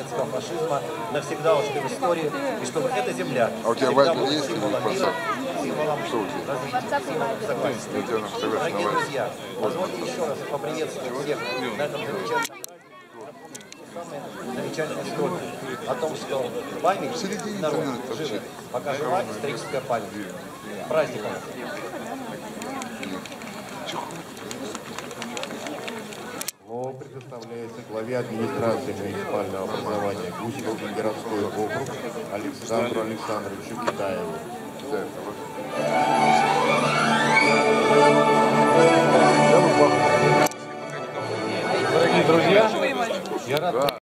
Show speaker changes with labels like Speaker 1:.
Speaker 1: немецкого фашизма навсегда ушли в историю, и чтобы эта земля
Speaker 2: А у тебя Вайбер есть или
Speaker 1: символом мира, символом
Speaker 2: Что у тебя?
Speaker 1: развития, Дорогие друзья, позвольте еще раз поприветствовать всех на этом замечательном самое замечательное история о том, что память народа живет, пока жива историческая память. Праздником!
Speaker 3: Слово предоставляется главе администрации муниципального образования Гусевский городской округ Александру Александровичу Китаеву.
Speaker 4: Дорогие друзья, я рад